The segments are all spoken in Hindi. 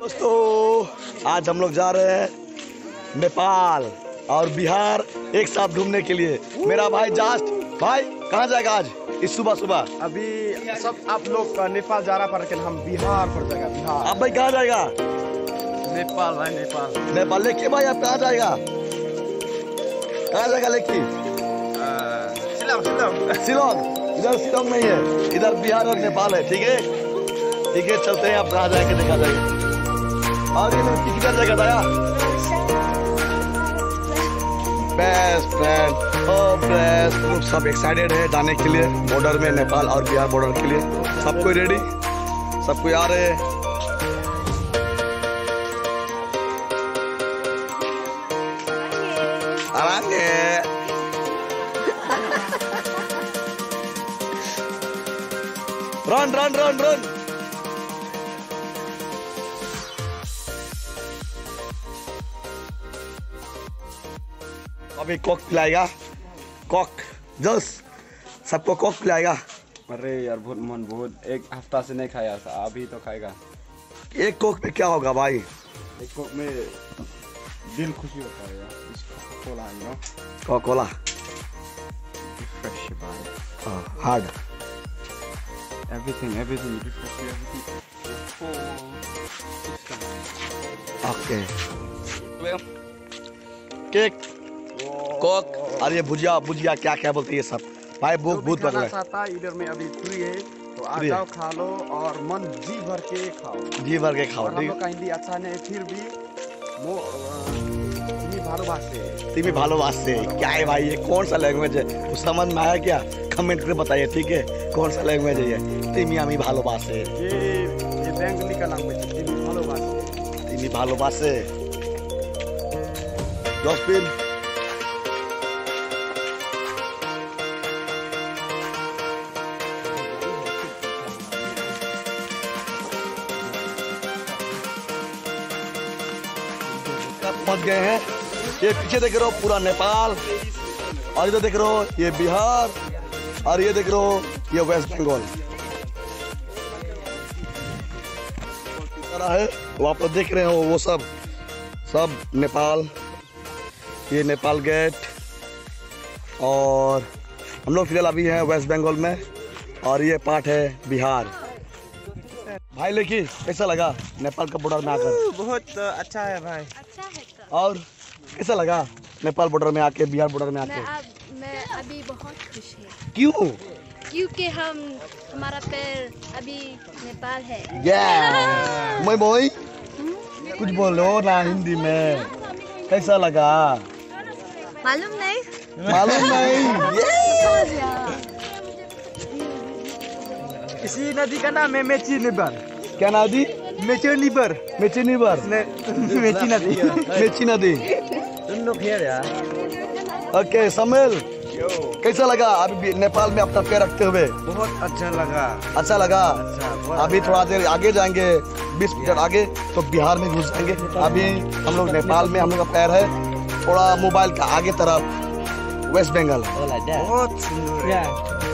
दोस्तों आज हम लोग जा रहे हैं नेपाल और बिहार एक साथ घूमने के लिए। मेरा भाई जास्ट भाई कहाँ जाएगा आज? इस सुबह सुबह। अभी सब आप लोग का नेपाल जा रहा पर लेकिन हम बिहार पर जाएगा बिहार। अब भाई कहाँ जाएगा? नेपाल भाई नेपाल। नेपाल लेके भाई आप कहाँ जाएगा? कहाँ जाएगा लेके? शिलोंग इधर शिलोंग नहीं है इधर बिहार और नेपाल है ठीक है? ठीक है चलते हैं आप कहाँ जाएँगे देखा जाएगा? और ये लड़की किधर जाएगा दया बेस्ट फ्रेंड बेस्ट सब एक्साइटेड है जाने के लिए बॉर्डर में नेपाल और बिहार बॉर्डर के लिए। सब कोई रेडी सब कोई आ रहे हैं? आरांगे रन रन रन अभी कोक पिलाएगा कोक जस सबको कोक पिलाएगा अरे यार बहुत मन बहुत। एक हफ़्ता से नहीं खाया था अभी तो खाएगा। एक कोक में क्या होगा भाई? एक कोक में दिल खुशी होता है यार कोला कोका कोला फ्रेश भाई। Hard everything everything refresh everything. Okay cake coke. और ये भुजिया भुजिया क्या क्या बोलते हैं ये सब? भाई भूख लग रहा है। इधर में अभी फ्री है तो आ जाओ खा लो और मन जी भर के खाओ। जी भर के खाओ ठीक। का हिंदी अच्छा नहीं फिर भी वो तिमी भालोबासे क्या है भाई ये कौन सा लैंग्वेज है? वो समझ में आया क्या? कमेंट में बताइए ठीक है? कौन सा लैंग्वेज है ये? तिमी आमी भालोबासे ये ये बेंगली का लैंग्वेज है हिंदी भालोबासे तिमी भालोबासे जसपिन पहुँच गए हैं। ये पीछे देख रहे हो पूरा नेपाल, और इधर देख रहे हो ये बिहार, और ये देख रहे हो ये वेस्ट बंगाल। है वो आप देख रहे हो वो सब सब नेपाल, ये नेपाल गेट, और हम लोग फ़िलहाल अभी हैं वेस्ट बंगाल में, और ये पार्ट है बिहार। भाई लेकिन कैसा लगा? नेपाल का बॉर्डर में आकर। बहुत अच्छा है भाई। अच्छा है तो। और कैसा लगा नेपाल बॉर्डर में आके बिहार बॉर्डर में मैं आके अब मैं अभी बहुत खुश हूँ। क्यों? क्योंकि हम हमारा पैर अभी नेपाल है। ये मैं बोई कुछ बोलो ना हिंदी में। कैसा लगा? मालूम नहीं। मालूम नहीं। ये इसी नदी का नाम है मेची निबर। क्या नदी? मेची निबर। मेची निबर। मेची नदी। मेची नदी। तुम लोग हियर यार। ओके समेल। कैसा लगा अभी नेपाल में अपना पैर रखते हुए? बहुत अच्छा लगा। अच्छा लगा। अच्छा अभी थोड़ा देर आगे जाएँगे बीस मीटर आगे तो बिहार में घुस जाएँगे। अभी हम लोग नेपाल में हम लोग का पैर है। थोड़ा मोबाइल का आगे तरफ़। West Bengal. Oh, like that. What? Yeah.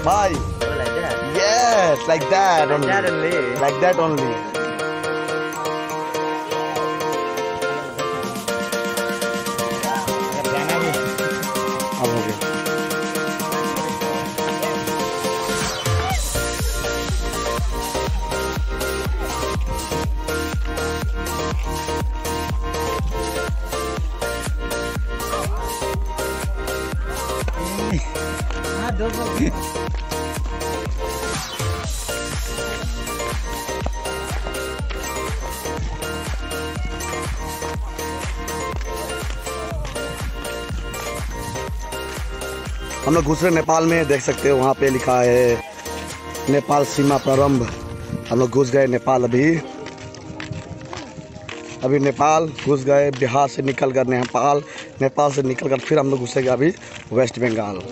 Bye. Oh, like that. Yes, like that like only. That only. Like that only. हम लोग घुस रहे नेपाल में देख सकते हो वहाँ पे लिखा है नेपाल सीमा प्रारंभ। हम लोग घुस गए नेपाल अभी। अभी नेपाल घुस गए बिहार से निकल कर नेपाल। नेपाल से निकल कर फिर हम लोग घुसेंगे अभी वेस्ट बंगाल।